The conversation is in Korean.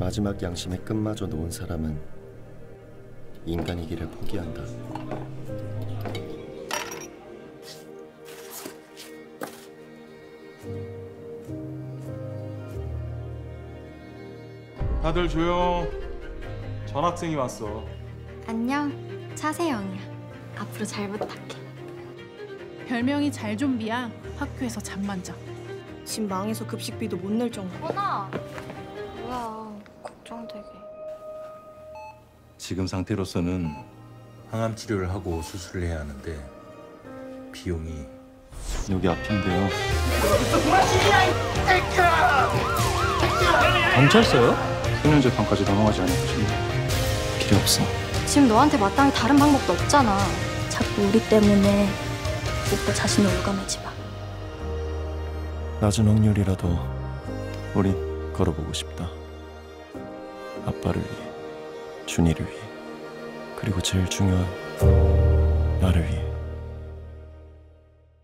마지막 양심의 끝마저 놓은 사람은 인간이기를 포기한다. 다들 조용. 전학생이 왔어. 안녕, 차세영이야. 앞으로 잘 부탁해. 별명이 잘좀비야. 학교에서 잠만 자. 집 망해서 급식비도 못 낼 정도. 뭐야, 걱정되게. 지금 상태로서는 항암 치료를 하고 수술을 해야 하는데 비용이 여기 앞인데요. 경찰서요? 수년 재판까지 넘어가지 않을 것인데 필요 없어. 지금 너한테 마땅히 다른 방법도 없잖아. 자꾸 우리 때문에 오빠 자신을 올가매지 마. 낮은 확률이라도 우리 걸어보고 싶다. 아빠를 위해, 준이를 위해, 그리고 제일 중요한 나를 위해.